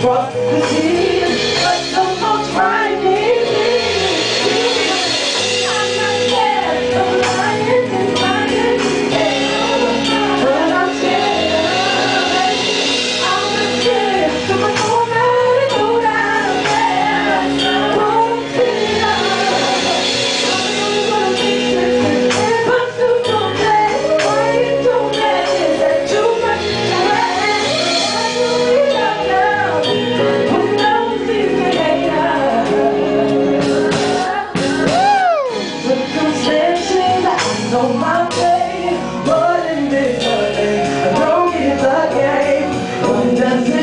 próprio It's my plate, but in this I don't get the game.